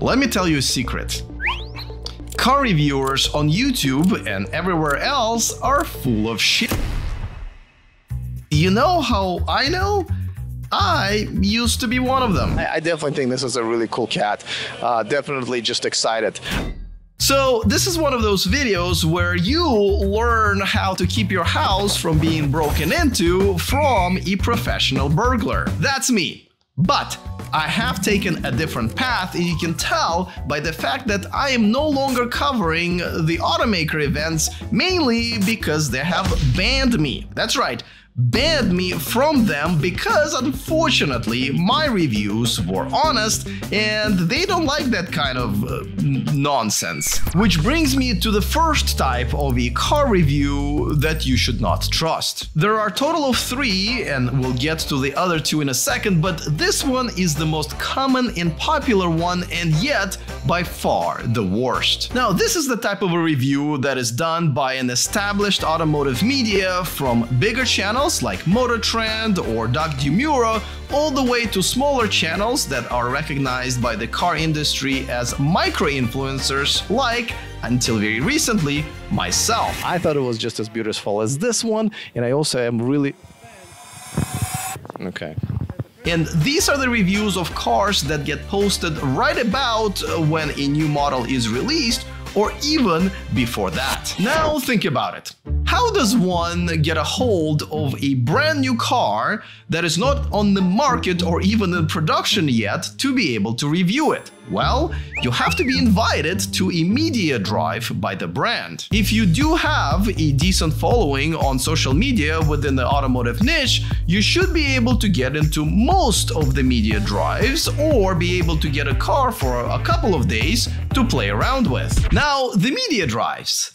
Let me tell you a secret. Car reviewers on YouTube and everywhere else are full of shit. You know how I know? I used to be one of them. I definitely think this is a really cool cat. Uh, definitely just excited. So this is one of those videos where you learn how to keep your house from being broken into from a professional burglar. That's me. But I have taken a different path and you can tell by the fact that I am no longer covering the automaker events mainly because they have banned me. That's right, banned me from them because unfortunately my reviews were honest and they don't like that kind of uh, nonsense. Which brings me to the first type of a car review that you should not trust. There are a total of three and we'll get to the other two in a second, but this one is the most common and popular one and yet by far the worst. Now this is the type of a review that is done by an established automotive media from bigger channels channels like Motor Trend or Doug DeMuro, all the way to smaller channels that are recognized by the car industry as micro-influencers like until very recently, myself. I thought it was just as beautiful as this one, and I also am really. Okay. And these are the reviews of cars that get posted right about when a new model is released or even before that. Now think about it. How does one get a hold of a brand new car that is not on the market or even in production yet to be able to review it? Well, you have to be invited to a media drive by the brand. If you do have a decent following on social media within the automotive niche, you should be able to get into most of the media drives or be able to get a car for a couple of days to play around with. Now, the media drives.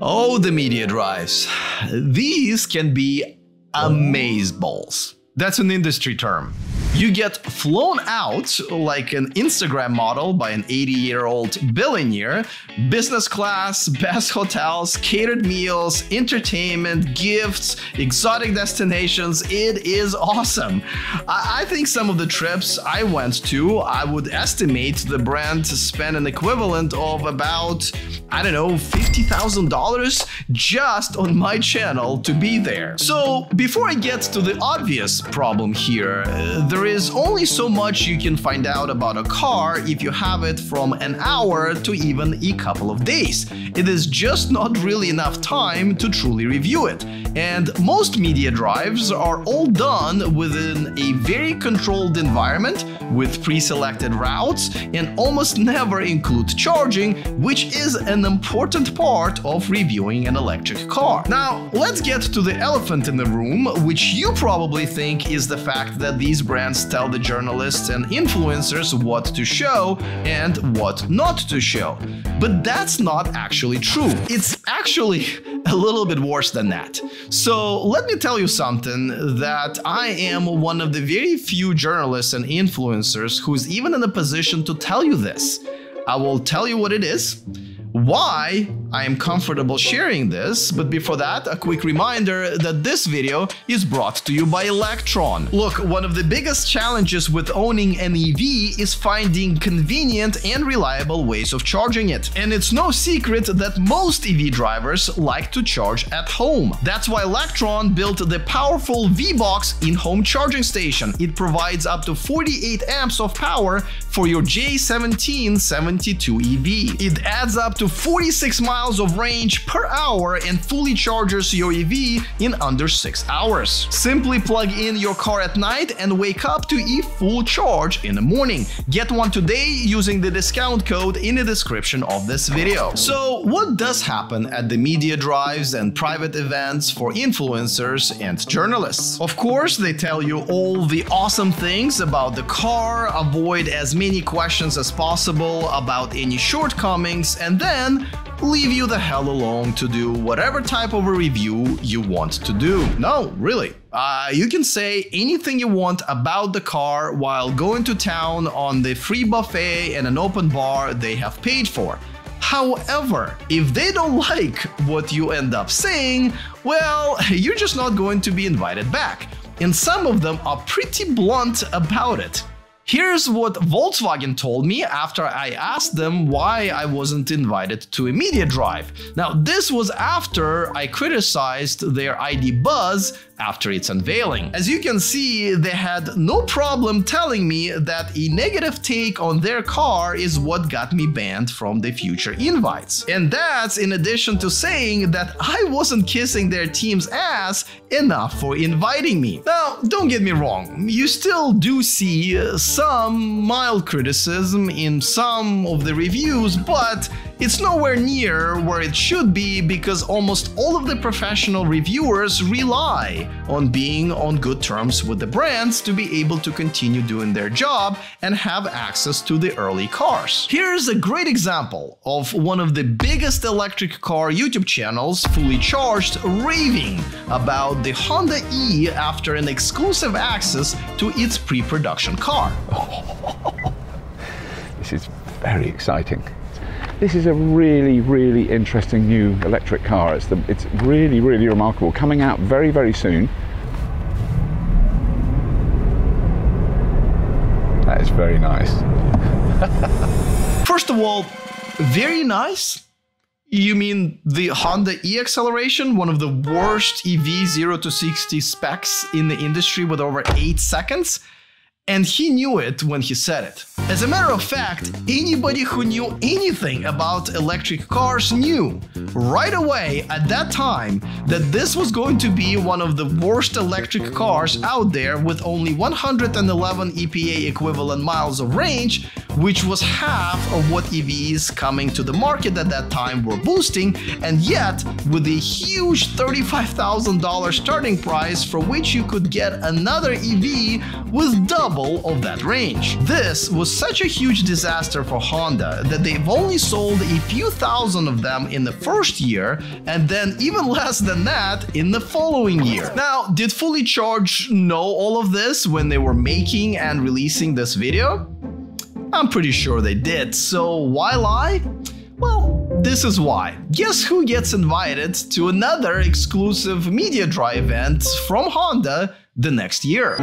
Oh, the media drives. These can be amazeballs. That's an industry term. You get flown out like an Instagram model by an 80 year old billionaire, business class, best hotels, catered meals, entertainment, gifts, exotic destinations. It is awesome. I, I think some of the trips I went to, I would estimate the brand to spend an equivalent of about, I don't know, $50,000 just on my channel to be there. So before I get to the obvious problem here, uh, there is only so much you can find out about a car if you have it from an hour to even a couple of days. It is just not really enough time to truly review it. And most media drives are all done within a very controlled environment with pre-selected routes and almost never include charging, which is an important part of reviewing an electric car. Now, let's get to the elephant in the room, which you probably think is the fact that these brands tell the journalists and influencers what to show and what not to show. But that's not actually true. It's actually a little bit worse than that. So let me tell you something that I am one of the very few journalists and influencers who's even in a position to tell you this. I will tell you what it is why I am comfortable sharing this, but before that, a quick reminder that this video is brought to you by Lectron. Look, one of the biggest challenges with owning an EV is finding convenient and reliable ways of charging it. And it's no secret that most EV drivers like to charge at home. That's why Lectron built the powerful V-Box in-home charging station. It provides up to 48 amps of power for your J1772 EV. It adds up to 46 miles of range per hour and fully charges your EV in under 6 hours. Simply plug in your car at night and wake up to a full charge in the morning. Get one today using the discount code in the description of this video. So what does happen at the media drives and private events for influencers and journalists? Of course, they tell you all the awesome things about the car, avoid as many questions as possible about any shortcomings, and then leave you the hell alone to do whatever type of a review you want to do. No, really. Uh, you can say anything you want about the car while going to town on the free buffet and an open bar they have paid for. However, if they don't like what you end up saying, well, you're just not going to be invited back. And some of them are pretty blunt about it. Here's what Volkswagen told me after I asked them why I wasn't invited to a media drive. Now, this was after I criticized their ID Buzz after its unveiling. As you can see, they had no problem telling me that a negative take on their car is what got me banned from the future invites. And that's in addition to saying that I wasn't kissing their team's ass enough for inviting me. Now, don't get me wrong, you still do see uh, some mild criticism in some of the reviews, but it's nowhere near where it should be because almost all of the professional reviewers rely on being on good terms with the brands to be able to continue doing their job and have access to the early cars. Here's a great example of one of the biggest electric car YouTube channels, Fully Charged, raving about the Honda E after an exclusive access to its pre-production car. this is very exciting. This is a really, really interesting new electric car. It's, the, it's really, really remarkable. Coming out very, very soon. That is very nice. First of all, very nice. You mean the Honda E acceleration, one of the worst EV 0 to 60 specs in the industry with over 8 seconds? And he knew it when he said it. As a matter of fact, anybody who knew anything about electric cars knew right away at that time that this was going to be one of the worst electric cars out there with only 111 EPA equivalent miles of range, which was half of what EVs coming to the market at that time were boosting, and yet with a huge $35,000 starting price for which you could get another EV with double of that range. This was such a huge disaster for Honda that they've only sold a few thousand of them in the first year and then even less than that in the following year. Now, did Fully Charge know all of this when they were making and releasing this video? I'm pretty sure they did, so why lie? Well, this is why. Guess who gets invited to another exclusive media drive event from Honda the next year?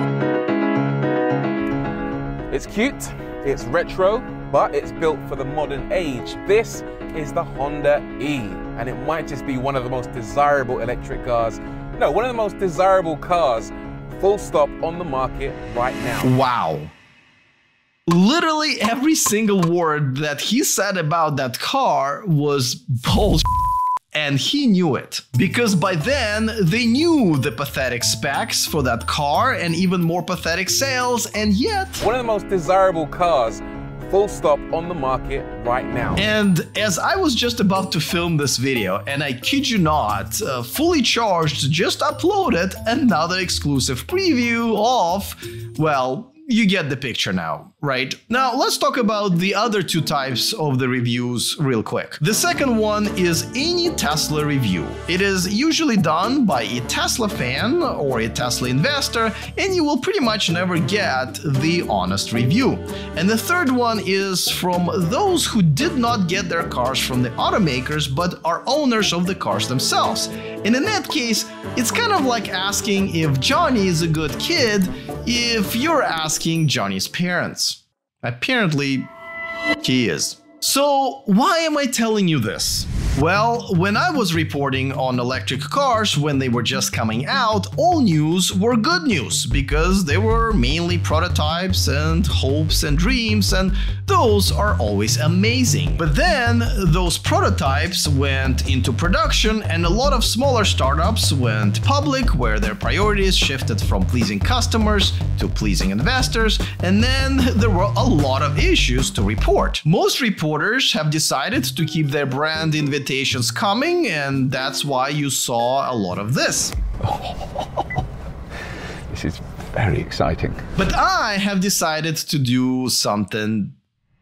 It's cute, it's retro, but it's built for the modern age. This is the Honda E, and it might just be one of the most desirable electric cars. No, one of the most desirable cars, full stop, on the market right now. Wow. Literally every single word that he said about that car was bullshit. And he knew it. Because by then, they knew the pathetic specs for that car and even more pathetic sales, and yet. One of the most desirable cars, full stop, on the market right now. And as I was just about to film this video, and I kid you not, uh, fully charged just uploaded another exclusive preview of, well, you get the picture now, right? Now let's talk about the other two types of the reviews real quick. The second one is any Tesla review. It is usually done by a Tesla fan or a Tesla investor, and you will pretty much never get the honest review. And the third one is from those who did not get their cars from the automakers but are owners of the cars themselves. And in that case, it's kind of like asking if Johnny is a good kid if you're asking Johnny's parents. Apparently, he is. So, why am I telling you this? Well, when I was reporting on electric cars when they were just coming out, all news were good news because they were mainly prototypes and hopes and dreams, and those are always amazing. But then those prototypes went into production, and a lot of smaller startups went public where their priorities shifted from pleasing customers to pleasing investors, and then there were a lot of issues to report. Most reporters have decided to keep their brand invitation invitations coming, and that's why you saw a lot of this. this is very exciting. But I have decided to do something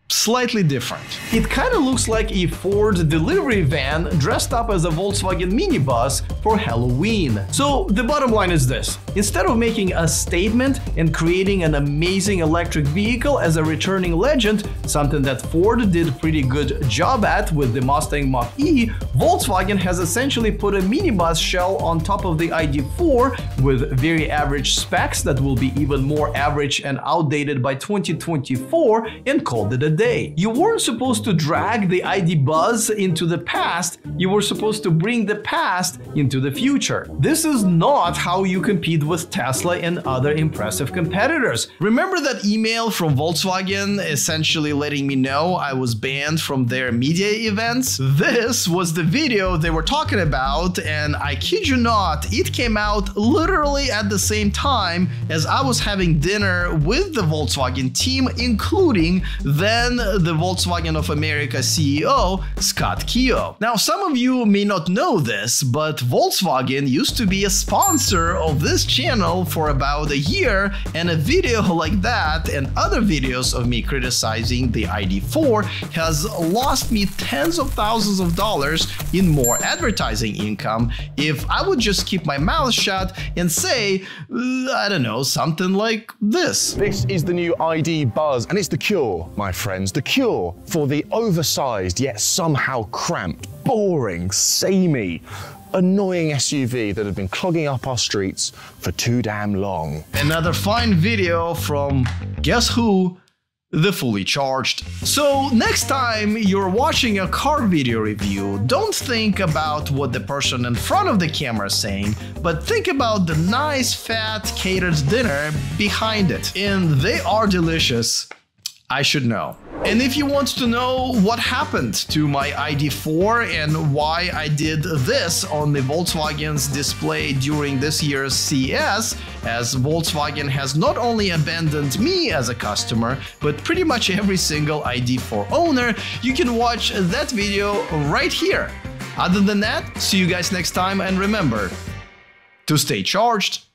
slightly different. It kinda looks like a Ford delivery van dressed up as a Volkswagen minibus for Halloween. So the bottom line is this. Instead of making a statement and creating an amazing electric vehicle as a returning legend, something that Ford did pretty good job at with the Mustang Mach-E, Volkswagen has essentially put a minibus shell on top of the ID4 with very average specs that will be even more average and outdated by 2024 and called it a day. You weren't supposed to drag the ID Buzz into the past, you were supposed to bring the past into the future. This is not how you compete with Tesla and other impressive competitors. Remember that email from Volkswagen essentially letting me know I was banned from their media events? This was the video they were talking about, and I kid you not, it came out literally at the same time as I was having dinner with the Volkswagen team, including then the Volkswagen of America CEO, Scott Keogh. Now, some of you may not know this, but Volkswagen used to be a sponsor of this channel for about a year, and a video like that and other videos of me criticizing the ID4 has lost me tens of thousands of dollars in more advertising income if I would just keep my mouth shut and say, uh, I don't know, something like this. This is the new ID Buzz, and it's the cure, my friends, the cure for the oversized yet somehow cramped, boring, samey, annoying SUV that have been clogging up our streets for too damn long. Another fine video from guess who? The fully charged. So next time you're watching a car video review, don't think about what the person in front of the camera is saying, but think about the nice fat catered dinner behind it. And they are delicious. I should know. And if you want to know what happened to my ID4 and why I did this on the Volkswagen's display during this year's CES, as Volkswagen has not only abandoned me as a customer, but pretty much every single ID4 owner, you can watch that video right here. Other than that, see you guys next time and remember to stay charged.